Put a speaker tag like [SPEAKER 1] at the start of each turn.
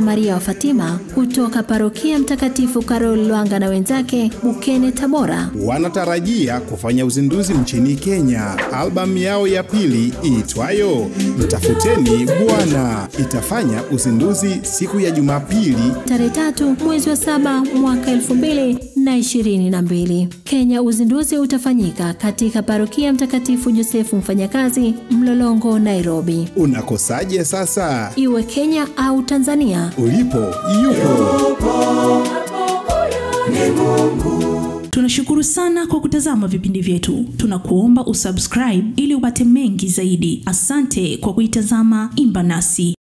[SPEAKER 1] Maria wa Fatima kutoka parokia Mtakatifu Karol Lwanga na wenzake Bukene, Tabora.
[SPEAKER 2] Wanatarajia kufanya uzinduzi nchini Kenya. Albamu yao ya pili iitwayo Mtafuteni Bwana itafanya uzinduzi siku ya Jumapili
[SPEAKER 1] tarehe tatu mwezi wa saba mwaka elfu mbili na ishirini na mbili. Kenya, uzinduzi utafanyika katika parokia Mtakatifu Josefu Mfanyakazi, Mlolongo, Nairobi.
[SPEAKER 2] Unakosaje sasa?
[SPEAKER 1] Iwe Kenya au Tanzania,
[SPEAKER 2] Ulipo yupo.
[SPEAKER 3] Tunashukuru sana kwa kutazama vipindi vyetu. Tunakuomba usubscribe ili upate mengi zaidi. Asante kwa kuitazama Imba Nasi.